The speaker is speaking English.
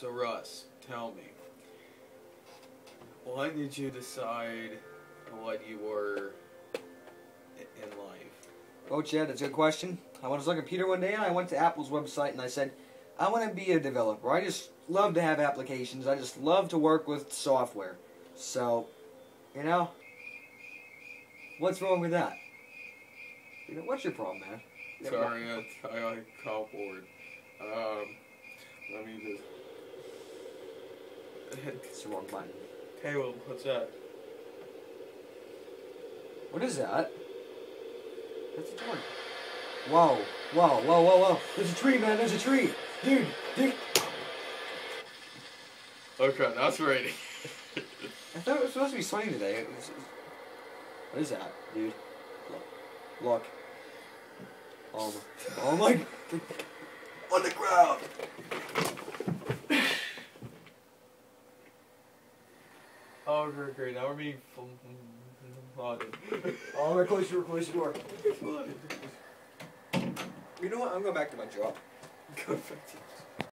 So Russ, tell me, when did you decide what you were in life? Oh, Chad, that's a good question. I was on a computer one day and I went to Apple's website and I said, I want to be a developer. I just love to have applications. I just love to work with software. So, you know, what's wrong with that? You know, what's your problem, man? Sorry, I, I caught bored. Um, let me just. It's the wrong button. Caleb, what's that? What is that? That's a door. Whoa, whoa, whoa, whoa, whoa. There's a tree, man. There's a tree. Dude, dude. Okay, that's ready. I thought it was supposed to be sunny today. Was- what is that, dude? Look. Look. Oh my. Oh my. On the ground. Oh, great, great. Now we're being flooded. Oh, we're close. We're close to the door. You know what? I'm going back to my job. Go back to